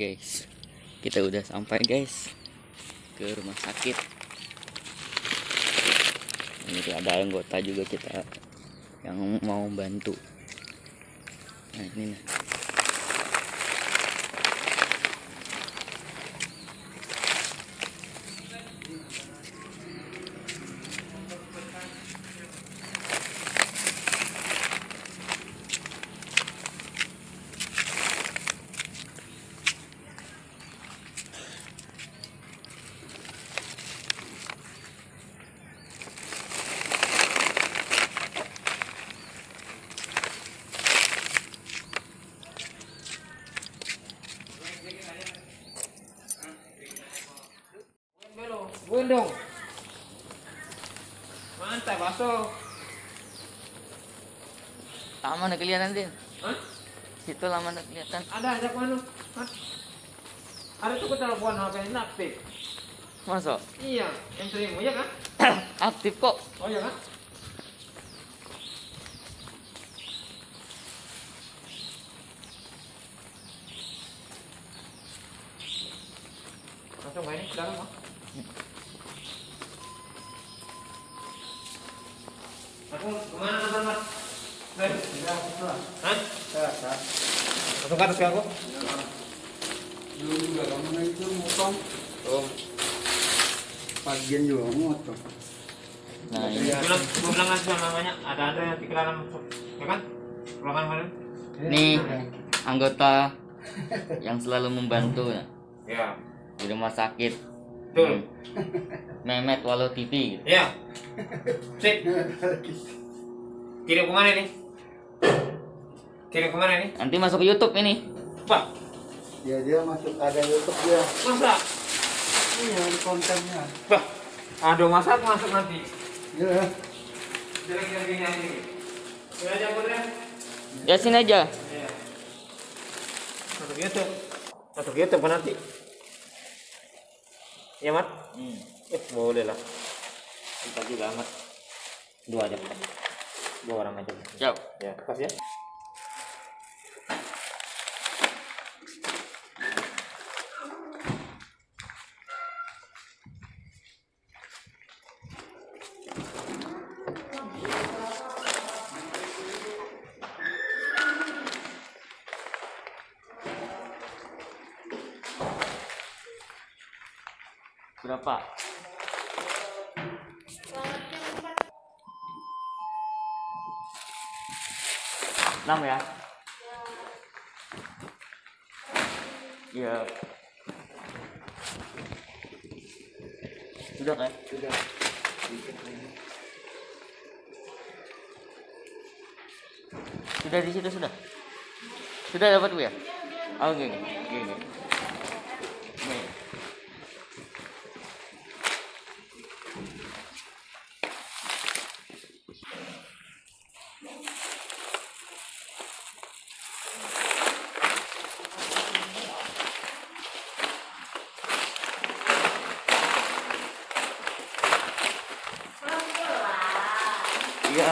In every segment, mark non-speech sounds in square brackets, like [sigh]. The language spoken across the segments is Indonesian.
guys. Kita udah sampai guys ke rumah sakit. Ini ada anggota juga kita yang mau bantu. Nah ini nah masuk. lama nih kelihatan din Hah? situ lama nih kelihatan Ada, ada mana? Hah? Ada tuh telepon HP ini aktif. masuk Iya, terima ya kan? [coughs] aktif kok Oh ya kan? Langsung main ke dalam, Mas. Aku ke mana nonton, Mas? Hah? Langsung ke atas ke aku? Dulu juga kamu itu motong Oh. pagian juga motong. nah ini Bilang, gue bilang aja namanya ada ada yang pikiran masuk, ya kan? Ruangan mana? nih anggota yang selalu membantu ya, Ya, di rumah sakit betul. Mehmet Walau TV gitu. Ya. Sip. [laughs] Kirim ke mana nih? Kirim ke mana nih? nanti masuk ke YouTube ini Pak, Ya dia masuk ada YouTube dia. masa? Iya ada kontennya. Pak, aduh masak masuk nanti. Ya. Jelek-jelek gini aja nih. Ini aja Putri. ya sini aja Iya. Masuk YouTube. Masuk YouTube kan nanti. Ya, Mat? Hmm. Eh, boleh lah. Kita juga amat. Dua aja. Dua orang aja. Siap. Ya, kasih ya. 6 ya iya yep. sudah kan sudah sudah di situ sudah sudah dapat bu ya oke oke Okay. Okay.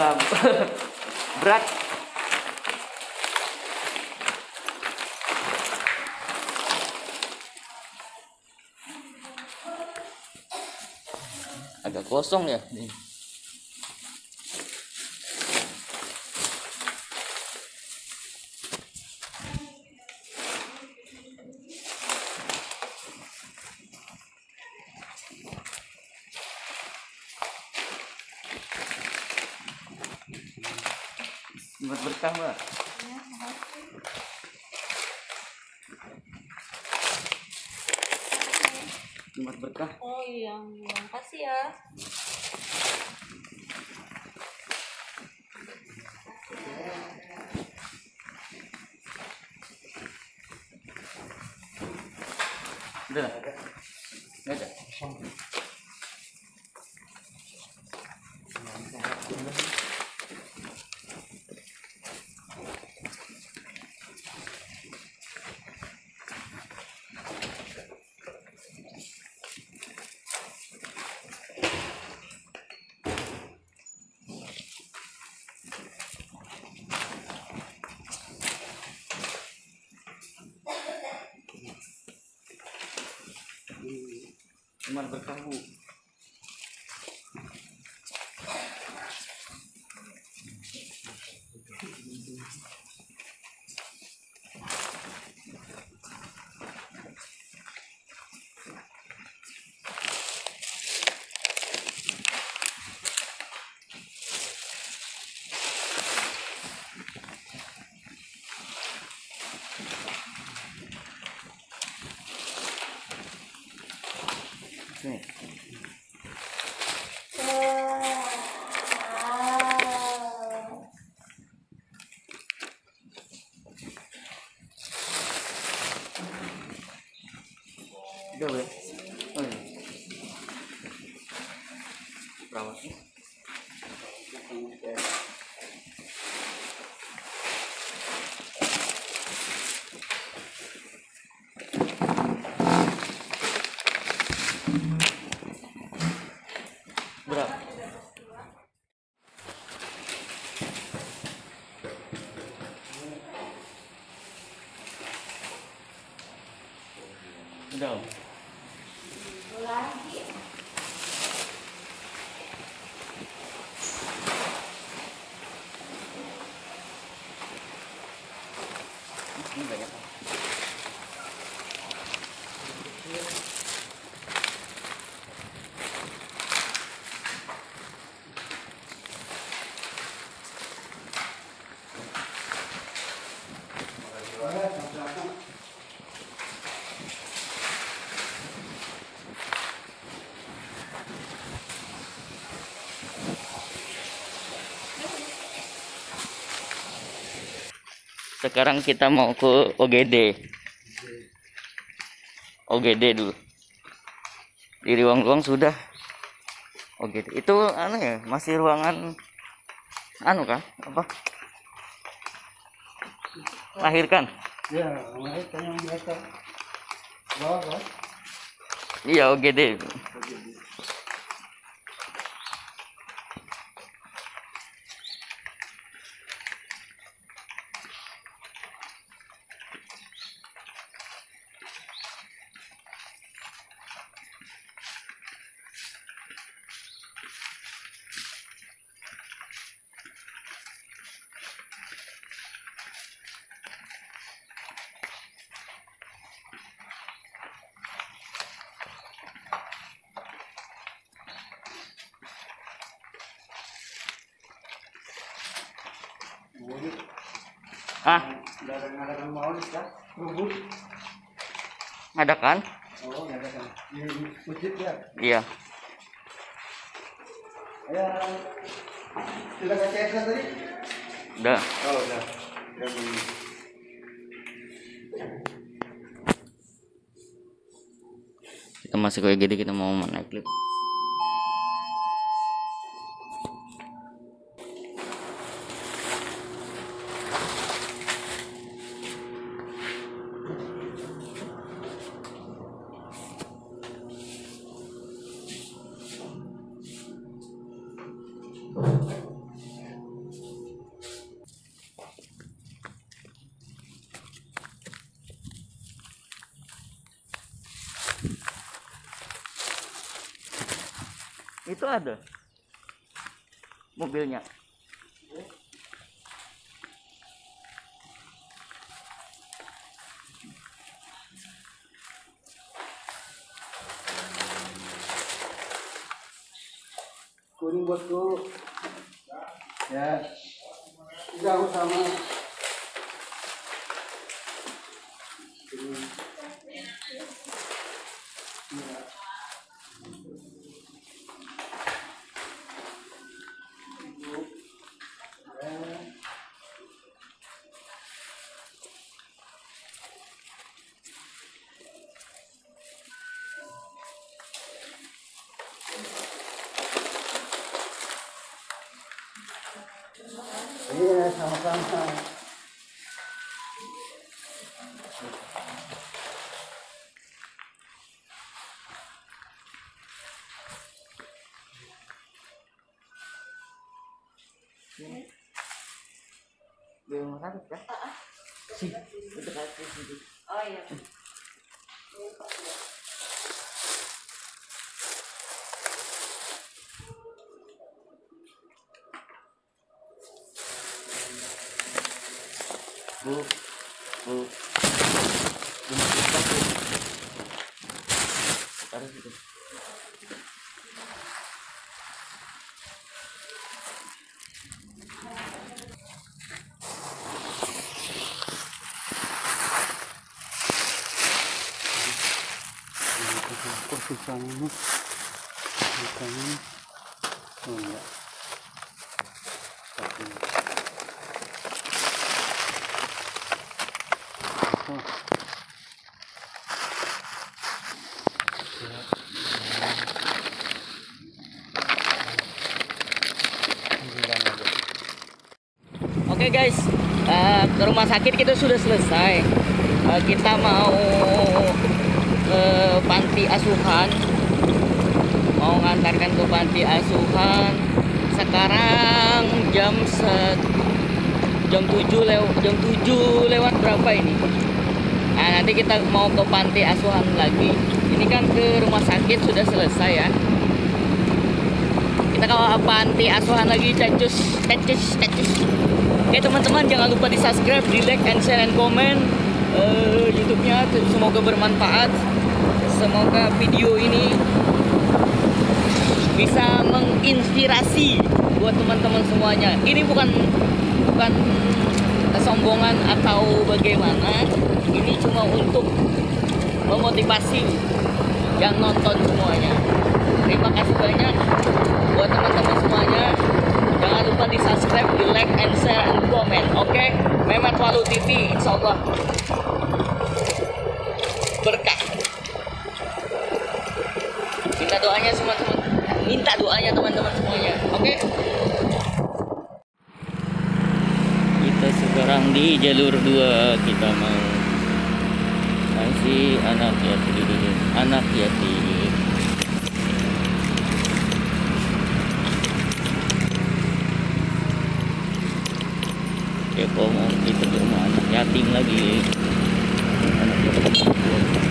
Iya, [laughs] berat. Agak kosong ya. Nih. Buat berkah mbak. Jumat berkah. Oh iya, makasih ya. Udah cuma berkahu Sini. Udah boleh? Oh iya. Perawatnya? Berapa? Udah. Om? Ini banyak. Om. Sekarang kita mau ke OGD. OGD dulu. Di ruang-ruang sudah. OGD. Itu anu ya, masih ruangan anu kan? Apa? Lahirkan. Ya, melahirkan yang biasa. Bawah kan? Iya, OGD. Ah, maulid kan? Rubut. ngadakan? Kan? Di ya. Iya. Ya. Sudah tadi? Udah. Oh, udah. Kita masuk ke OGD kita mau naik lift. Itu ada mobilnya. Kuning buatku. Ya. Tidak aku Ini. Di rumah sakit kan? Ah, ah. Uh Sih, itu kan Oh iya. Hmm. Bu, bu, bu, bu, susah ini susah ini oh enggak Tapi-. Oke guys, eh, ke rumah sakit kita sudah selesai. Eh, kita mau ke panti asuhan, mau ngantarkan ke panti asuhan. Sekarang jam set, jam 7 lewat jam 7 lewat berapa ini? Nah, nanti kita mau ke panti asuhan lagi. Ini kan ke rumah sakit sudah selesai ya. Kita ke panti asuhan lagi, cacus, cacus, cacus. Oke teman-teman jangan lupa di subscribe, di like, and share, and comment eh, YouTube-nya. Semoga bermanfaat. Semoga video ini bisa menginspirasi buat teman-teman semuanya. Ini bukan bukan kesombongan atau bagaimana. Ini cuma untuk memotivasi yang nonton semuanya. Terima kasih banyak buat teman-teman semuanya. Jangan lupa di subscribe, di like, and share, and comment. Oke, Memet Walu TV, insya Allah berkah. Minta doanya semua teman, minta doanya teman-teman semuanya. Oke. Kita sekarang di jalur 2 kita mau kasih anak yatim, anak yatim. Kepo mau kita ke rumah anak yatim lagi. Anak yatim. Nah,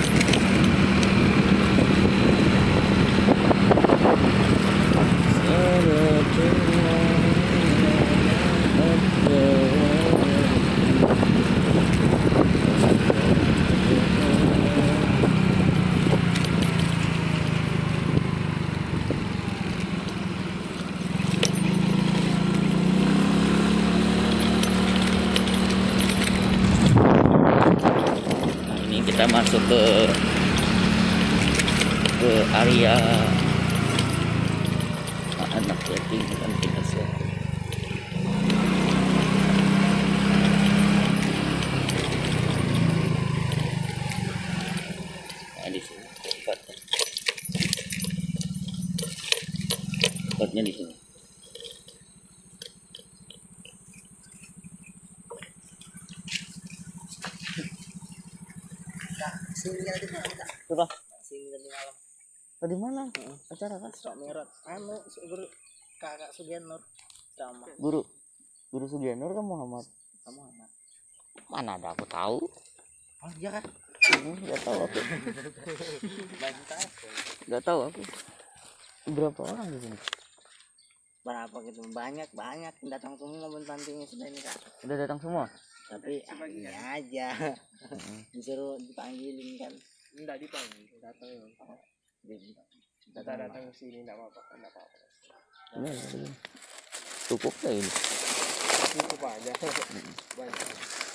kita masuk ke ke area anak yatim dan kita asuhan. Nah, di sini tempatnya. Tempatnya di sini. Coba. Oh, di mana? Acara kan? Sok merot. Anu, ber kakak Sugian Nur. Sama Guru. Guru Sugianur kan Muhammad. kamu anak. Mana ada aku tahu. Oh iya kan? Hmm, Gak tahu aku. Bantai. Gak tahu aku. Berapa orang di sini? Berapa gitu? Banyak banyak datang semua mobil pantinya sudah ini kak. Udah datang semua? Tapi ini aja disuruh dipanggilin kan. Enggak dipanggil, datang ya. Kita datang ke sini enggak apa-apa, enggak apa-apa. Ini, ini. Cukup lah ini. Cukup aja. Banyak.